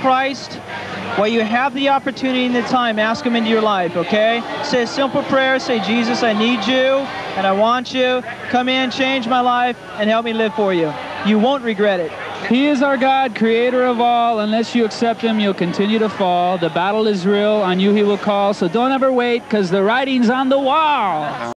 Christ, while you have the opportunity and the time, ask Him into your life, okay? Say a simple prayer. Say, Jesus, I need you and I want you. Come in, change my life, and help me live for you. You won't regret it. He is our God, creator of all. Unless you accept him, you'll continue to fall. The battle is real. On you he will call. So don't ever wait because the writing's on the wall.